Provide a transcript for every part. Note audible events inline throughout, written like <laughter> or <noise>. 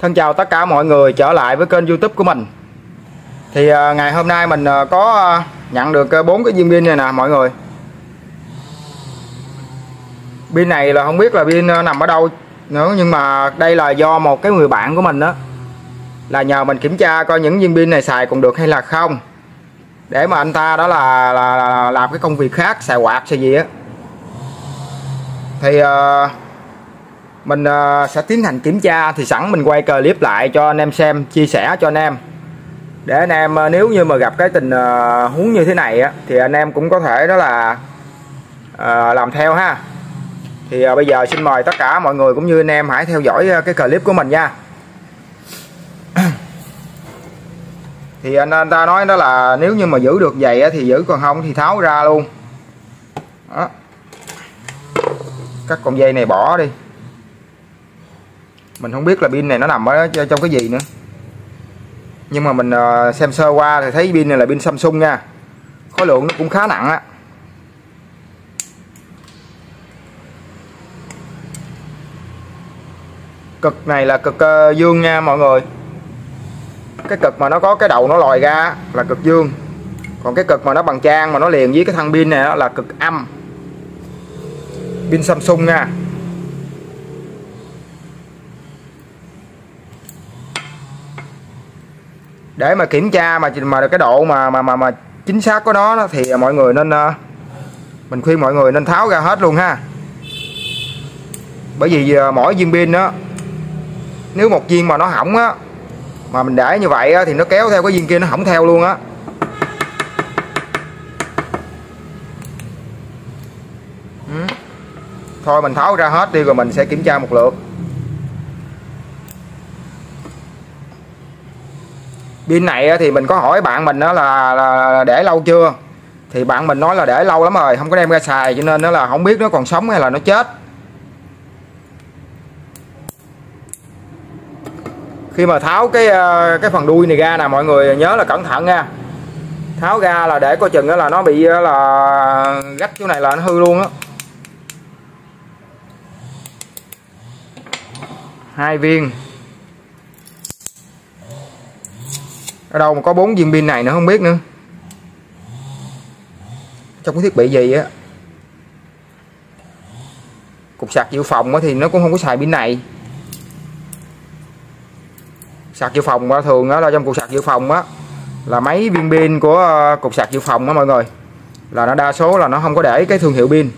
Thân chào tất cả mọi người trở lại với kênh youtube của mình. Thì à, ngày hôm nay mình à, có à, nhận được bốn cái viên pin này nè mọi người. Pin này là không biết là pin nằm ở đâu nữa Nhưng mà đây là do một cái người bạn của mình đó Là nhờ mình kiểm tra coi những viên pin này xài còn được hay là không. Để mà anh ta đó là, là, là làm cái công việc khác xài quạt xài gì á. Thì uh, mình uh, sẽ tiến hành kiểm tra thì sẵn mình quay clip lại cho anh em xem chia sẻ cho anh em. Để anh em uh, nếu như mà gặp cái tình uh, huống như thế này á thì anh em cũng có thể đó là uh, làm theo ha. Thì uh, bây giờ xin mời tất cả mọi người cũng như anh em hãy theo dõi uh, cái clip của mình nha. Thì anh, anh ta nói đó là nếu như mà giữ được vậy á, thì giữ còn không thì tháo ra luôn. Đó. cắt con dây này bỏ đi mình không biết là pin này nó nằm ở trong cái gì nữa. Nhưng mà mình ờ, xem sơ qua thì thấy pin này là pin Samsung nha. Khối lượng nó cũng khá nặng á. Cực này là cực ờ, dương nha mọi người. Cái cực mà nó có cái đầu nó lòi ra là cực dương. Còn cái cực mà nó bằng trang mà nó liền với cái thân pin này là cực âm. Pin Samsung nha. Để mà kiểm tra mà mà cái độ mà mà mà, mà chính xác của nó thì mọi người nên ờ, mình khuyên mọi người nên tháo ra hết luôn ha. Bởi vì ờ, mỗi viên pin đó nếu một viên mà nó hỏng á mà mình để như vậy á, thì nó kéo theo cái viên kia nó hỏng theo luôn á. Ừ. Thôi mình tháo ra hết đi rồi mình sẽ kiểm tra một lượt. Pin này thì mình có hỏi bạn mình đó là, là để lâu chưa? Thì bạn mình nói là để lâu lắm rồi không có đem ra xài cho nên nó là không biết nó còn sống hay là nó chết. Khi mà tháo cái ờ, cái phần đuôi này ra nè mọi người nhớ là cẩn thận nha. Tháo ra là để coi chừng là nó bị là gách chỗ này là nó hư luôn á. Hai viên. Ở đâu mà có bốn viên pin này nữa không biết nữa. Trong cái thiết bị gì á. Cục sạc dự phòng thì nó cũng không có xài pin này. Sạc dự phòng thường đó là trong cục sạc dự phòng á, là mấy viên pin của ờ, cục sạc dự phòng đó mọi người. Là nó đa số là nó không có để cái thương hiệu pin.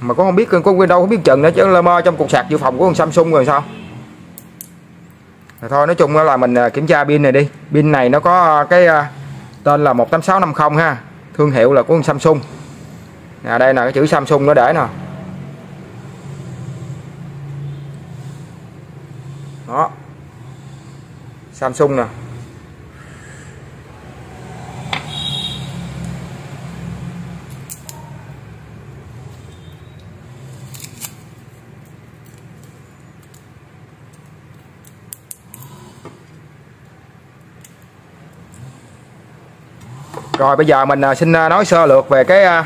Mà cũng không biết có đâu có biết chừng nữa, chứ là mơ trong cục sạc dự phòng của con Samsung rồi sao? Rồi thôi nói chung là mình à, kiểm tra pin này đi. Pin này nó có à, cái à, tên là 18650 ha. Thương hiệu là của Samsung. À, đây là cái chữ Samsung nó để nè. Đó. Samsung nè. Rồi bây giờ mình à, xin à, nói sơ lược về cái à,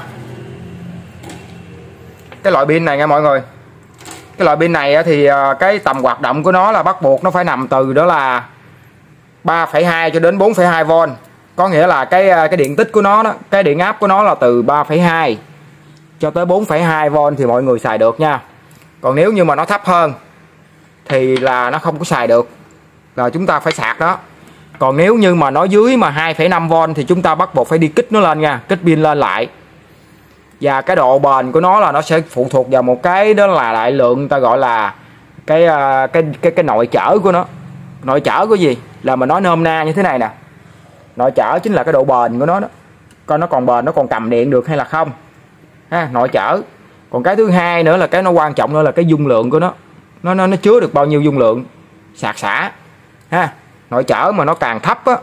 cái loại pin này nha mọi người. Cái loại pin này thì cái tầm hoạt động của nó là bắt buộc nó phải nằm từ đó là 3,2 cho đến 4,2V có nghĩa là cái cái điện tích của nó đó cái điện áp của nó là từ 3,2 cho tới 4,2V thì mọi người xài được nha. Còn nếu như mà nó thấp hơn thì là nó không có xài được là chúng ta phải sạc đó còn nếu như mà nó dưới mà 2,5V thì chúng ta bắt buộc phải đi kích nó lên nha kích pin lên lại. Và cái độ bền của nó là nó sẽ phụ thuộc vào một cái đó là đại lượng ta gọi là cái à, cái cái cái nội chở của nó. Nội chở của gì? Là mình nói nôm na như thế này nè. Nội chở chính là cái độ bền của nó đó. Coi nó còn bền nó còn cầm điện được hay là không? Ha nội chở. Còn cái thứ hai nữa là cái nó quan trọng nữa là cái dung lượng của nó. Nó nó, nó chứa được bao nhiêu dung lượng? Sạc xả. Ha nội chở mà nó càng thấp á,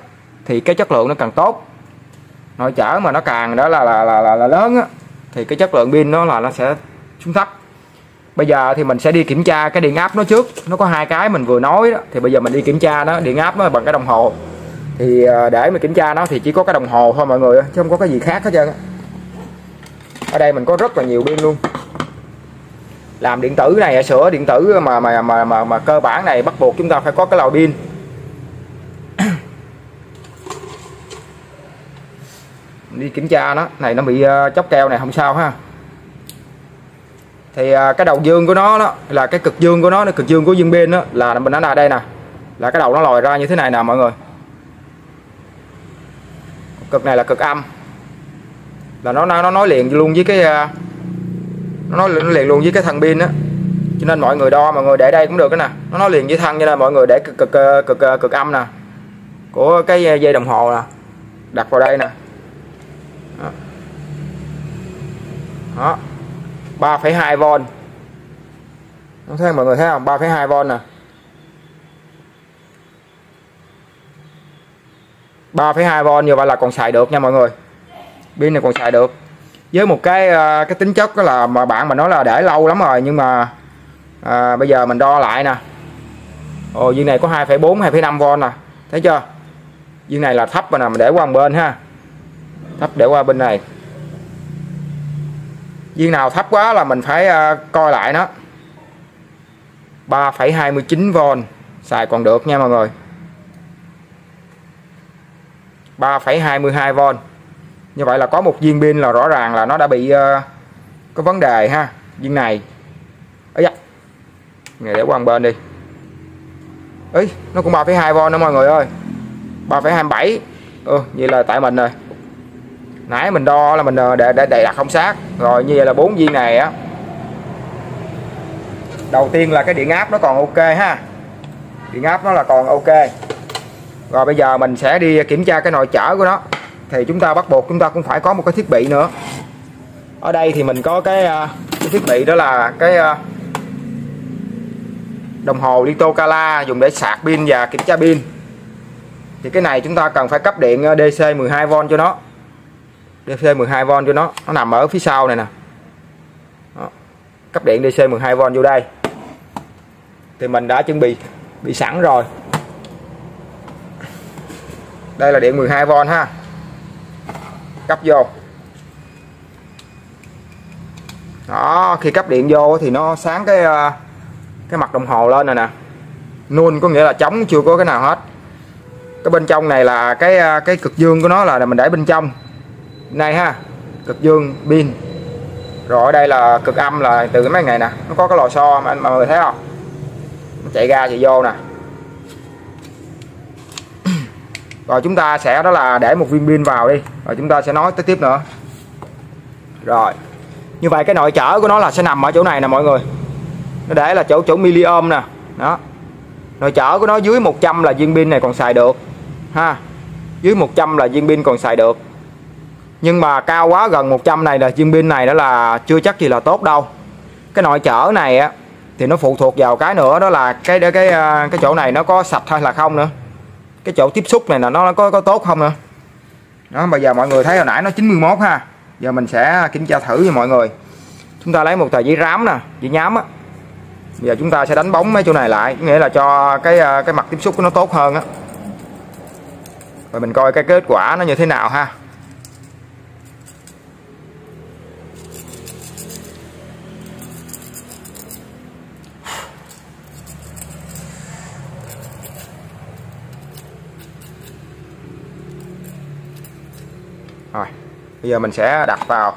thì cái chất lượng nó càng tốt. Nội chở mà nó càng đó là là là, là, là lớn á, thì cái chất lượng pin nó là nó sẽ xuống thấp. Bây giờ thì mình sẽ đi kiểm tra cái điện áp nó trước. Nó có hai cái mình vừa nói đó. Thì bây giờ mình đi kiểm tra nó điện áp nó bằng cái đồng hồ. Thì à, để mà kiểm tra nó thì chỉ có cái đồng hồ thôi mọi người chứ không có cái gì khác hết trơn ở đây mình có rất là nhiều pin luôn. Làm điện tử này sửa điện tử mà mà mà mà, mà cơ bản này bắt buộc chúng ta phải có cái lò pin. Đi kiểm tra nó. Này nó bị uh, chóc keo này không sao ha. Thì uh, cái đầu dương của nó đó là cái cực dương của nó cực dương của dương bên đó là mình nó là đây nè. Là cái đầu nó lòi ra như thế này nè mọi người. Cực này là cực âm. Là nó nó nói liền luôn với cái uh, nó nói liền luôn với cái ờ, thân pin á. Cho nên mọi người đo mọi người để đây cũng được cái nè. Nó nói liền với thân cho nên mọi người để cực cực cực cực, cực âm nè. Của cái dây đồng hồ nè. Đặt vào đây nè đó, đó. 3,2V thấy mọi người thấy không? 3,2V nè. 3,2V như vậy là còn xài được nha mọi người. Pin này còn xài được. Với một cái ờ, cái tính chất đó là mà bạn mà nói là để lâu lắm rồi nhưng mà à, bây giờ mình đo lại nè. Ồ viên này có 2,4 2,5V nè. Thấy chưa? Viên này là thấp rồi nè mình để qua một bên ha thấp để qua bên này. Viên nào thấp quá là mình phải à, coi lại nó. 3,29V xài còn được nha mọi người. 3,22V như vậy là có một viên pin là rõ ràng là nó đã bị uh, có vấn đề ha viên này. Ấy da. Để qua một bên đi. Ấy nó cũng 3,2V nữa mọi người ơi. 3,27 ừ, vậy là tại mình rồi nãy mình đo là mình ờ, để để đầy đặt không sát. Rồi như vậy là bốn viên này á. Đầu tiên là cái điện áp nó còn ok ha. Điện áp nó là còn ok. Rồi bây giờ mình sẽ đi kiểm tra cái nồi chở của nó. Thì chúng ta bắt buộc chúng ta cũng phải có một cái thiết bị nữa. Ở đây thì mình có cái, ờ, cái thiết bị đó là cái ờ, đồng hồ Litocala dùng để sạc pin và kiểm tra pin. Thì cái này chúng ta cần phải cấp điện DC 12V cho nó. DC 12V cho nó. Nó nằm ở phía sau này nè. Đó. cấp điện DC 12V vô đây. Thì mình đã chuẩn bị bị sẵn rồi. Đây là điện 12V ha. Cấp vô. Đó, khi cấp điện vô thì nó sáng cái ờ, cái mặt đồng hồ lên rồi nè. Nôn có nghĩa là chống chưa có cái nào hết. Cái bên trong này là cái ờ, cái cực dương của nó là mình để bên trong này ha, cực dương, pin. Rồi ở đây là cực âm là từ cái mấy ngày nè. Nó có cái lò xo mà anh mọi người thấy không? Nó chạy ra chạy vô nè. <clears throat> Rồi, chúng ta sẽ, đó là để một viên pin vào đi. Rồi, chúng ta sẽ nói tới tiếp nữa. Rồi. Như vậy, cái nội trở của nó là sẽ nằm ở chỗ này nè, mọi người. Nó để là chỗ chỗ miliôm nè. Đó. Nội trở của nó dưới 100 là viên pin này còn xài được. Ha. Dưới 100 là viên pin còn xài được nhưng mà cao quá gần 100 này là viên pin này đó là chưa chắc gì là tốt đâu. Cái nội chở này á thì nó phụ thuộc vào cái nữa đó là cái cái cái, cái chỗ này nó có sạch hay là không nữa. Cái chỗ tiếp xúc này là nó có có tốt không nữa. Đó bây giờ mọi người thấy hồi nãy nó 91 ha. Giờ mình sẽ kiểm tra thử cho mọi người. Chúng ta lấy một tờ giấy rám nè giấy nhám á. Bây giờ chúng ta sẽ đánh bóng mấy chỗ này lại nghĩa là cho cái à, cái mặt tiếp xúc của nó tốt hơn á. Rồi mình coi cái kết quả nó như thế nào ha. Rồi bây giờ mình sẽ đặt vào.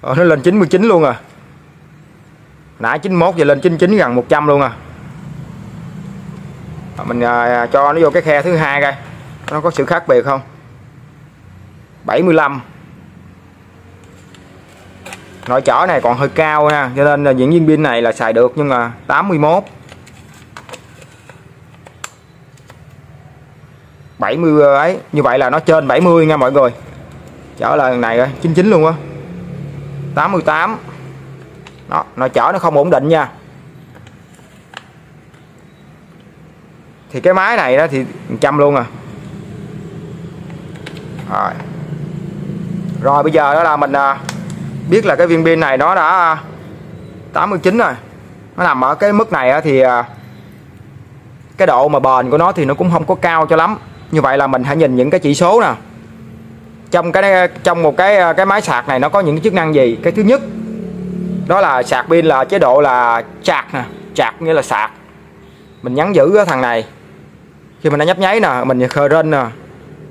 Ờ, nó lên 99 luôn à. Nãy 91 giờ lên 99 gần 100 luôn à. Mình à, à, cho nó vô cái khe thứ hai coi. Nó có sự khác biệt không? 75 nội chỏ này còn hơi cao nha cho nên là những viên pin này là xài được nhưng mà 81 70 ờ, ấy. Như vậy là nó trên 70 nha mọi người. Chở là này rồi 99 luôn á. 88 đó, nó chở nó không ổn định nha. Thì cái máy này đó thì trăm luôn à. Rồi. Rồi, bây giờ đó là mình à, biết là cái viên pin này nó đã à, 89 rồi. Nó nằm ở cái mức này thì à, cái độ mà bền của nó thì nó cũng không có cao cho lắm như vậy là mình hãy nhìn những cái chỉ số nè trong cái, trong một cái cái máy sạc này nó có những chức năng gì? Cái thứ nhất, đó là sạc pin là chế độ là chạc nè, chạc nghĩa là sạc. Mình nhấn giữ cái thằng này. Khi mình nó nhấp nháy nè, mình khờ rên nè.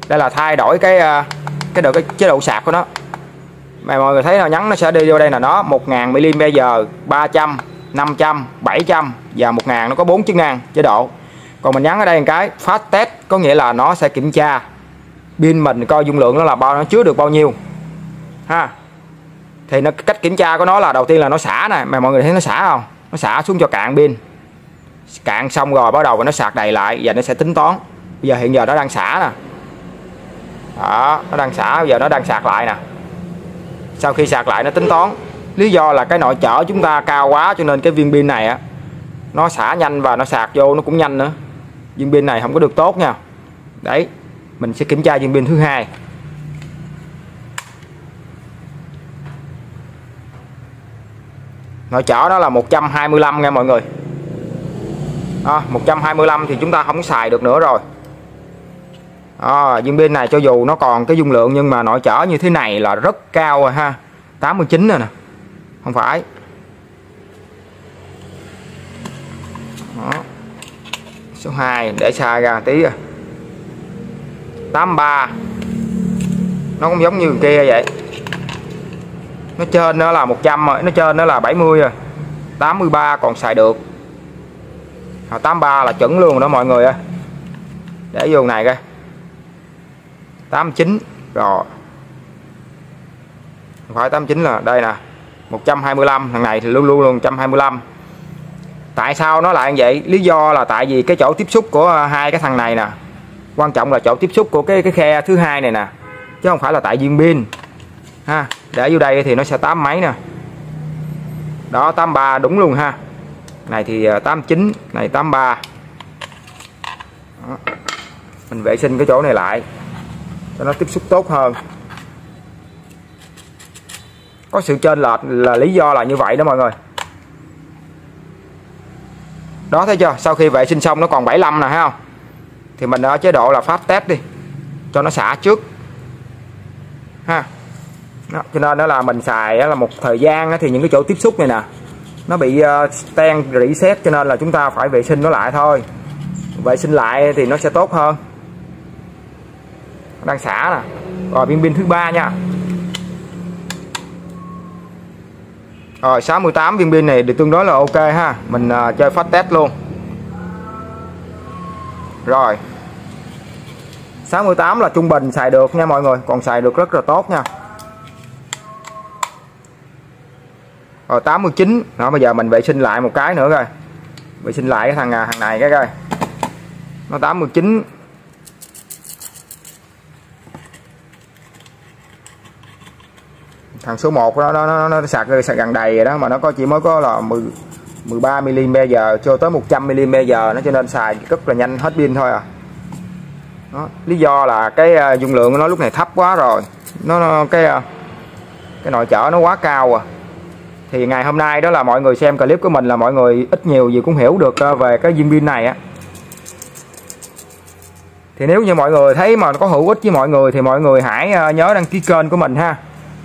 Đây là thay đổi cái à, cái độ, cái chế độ sạc của nó. Mà mọi người thấy là nhắn nó sẽ đi vô đây là nó 1000 mAh 300 500 700 và 1000 nó có bốn chức năng, chế độ. Còn mình nhắn ở đây một cái, fast test có nghĩa là nó sẽ kiểm tra pin mình coi dung lượng nó là bao, nó chứa được bao nhiêu. Ha. Thì nó, cách kiểm tra của nó là đầu tiên là nó xả này mà mọi người thấy nó xả không? Nó xả xuống cho cạn pin. Cạn xong rồi bắt đầu nó sạc đầy lại và nó sẽ tính toán. Bây giờ hiện giờ nó đang xả nè. Đó, nó đang xả, bây giờ nó đang sạc lại nè. Sau khi sạc lại nó tính toán. Lý do là cái nội chở chúng ta cao quá cho nên cái viên pin này á, nó xả nhanh và nó sạc vô nó cũng nhanh nữa viên pin này không có được tốt nha. Đấy mình sẽ kiểm tra viên pin thứ hai. Nội chở đó là 125 nha mọi người. À, 125 thì chúng ta không xài được nữa rồi. À, viên pin này cho dù nó còn cái dung lượng nhưng mà nội chở như thế này là rất cao rồi ha. 89 rồi nè. Không phải. Đó số 2 để xa ra tí rồi. 83 nó cũng giống như kia vậy. Nó trên nó là 100 rồi, nó trên nó là 70 rồi. 83 còn xài được. 83 là chuẩn luôn đó mọi người ơi. Để vô này coi. 89 rồi. Phải 89 là đây nè. 125 thằng này thì luôn luôn luôn 125 tại sao nó lại như vậy? Lý do là tại vì cái chỗ tiếp xúc của à, hai cái thằng này nè, quan trọng là chỗ tiếp xúc của cái cái khe thứ hai này nè, chứ không phải là tại viên pin. Ha, để vô đây thì nó sẽ tám mấy nè. Đó 83 đúng luôn ha. Này thì à, 89 này 83 đó. mình vệ sinh cái chỗ này lại, cho nó tiếp xúc tốt hơn. Có sự trên lệch là lý do là như vậy đó mọi người đó thấy chưa? Sau khi vệ sinh xong nó còn 75 nè thấy không? Thì mình ở chế độ là fast test đi. Cho nó xả trước. Ha. Đó, cho nên đó là mình xài là một thời gian thì những cái chỗ tiếp xúc này nè nó bị ờ, uh, ten reset cho nên là chúng ta phải vệ sinh nó lại thôi. Vệ sinh lại thì nó sẽ tốt hơn. Đang xả nè. Rồi viên pin thứ ba nha. Ờ, rồi 68 viên pin này thì tương đối là ok ha. Mình uh, chơi phát test luôn. Rồi. 68 là trung bình xài được nha mọi người. Còn xài được rất là tốt nha. Ờ, rồi 89 đó bây giờ mình vệ sinh lại một cái nữa coi. Vệ sinh lại cái thằng à, thằng này cái coi. Nó 89 thằng số 1 đó, nó, nó, nó sạc sạc gần đầy rồi đó mà nó có chỉ mới có là 10 13 mm giờ cho tới 100 mm giờ nó cho nên xài rất là nhanh hết pin thôi à. Đó. lý do là cái uh, dung lượng của nó lúc này thấp quá rồi. Nó, nó cái uh, cái nội trở nó quá cao à. Thì ngày hôm nay đó là mọi người xem clip của mình là mọi người ít nhiều gì cũng hiểu được uh, về cái viên pin này á. Thì nếu như mọi người thấy mà có hữu ích với mọi người thì mọi người hãy uh, nhớ đăng ký kênh của mình ha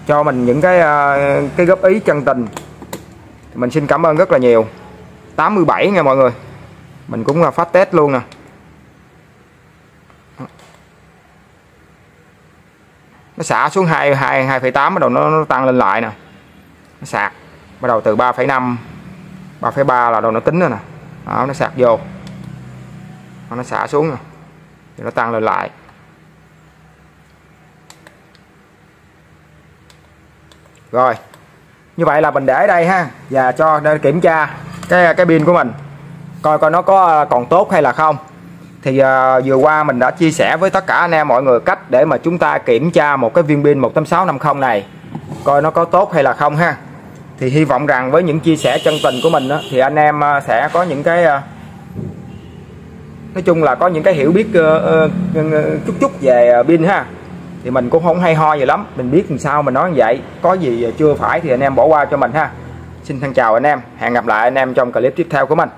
cho mình những cái ờ, cái góp ý chân tình. Mình xin cảm ơn rất là nhiều. 87 nha mọi người. Mình cũng là phát test luôn nè. Nó xả xuống 2 2 2,8 bắt đầu nó, nó tăng lên lại nè. Nó sạc bắt đầu từ 3,5 3,3 là đầu nó tính rồi nè. Đó, nó sạc vô. Nó xả xuống rồi. thì nó tăng lên lại. Rồi. Như vậy là mình để đây ha và cho nên kiểm tra cái cái pin của mình coi coi nó có ờ, còn tốt hay là không. Thì uh, vừa qua mình đã chia sẻ với tất cả anh em mọi người cách để mà chúng ta kiểm tra một cái viên pin 18650 này coi nó có tốt hay là không ha. Thì hy vọng rằng với những chia sẻ chân tình của mình đó, thì anh em uh, sẽ có những cái uh, nói chung là có những cái hiểu biết uh, uh, chút chút về pin ha thì mình cũng không hay ho gì lắm. Mình biết làm sao mình nói như vậy. Có gì chưa phải thì anh em bỏ qua cho mình ha. Xin thân chào anh em. Hẹn gặp lại anh em trong clip tiếp theo của mình.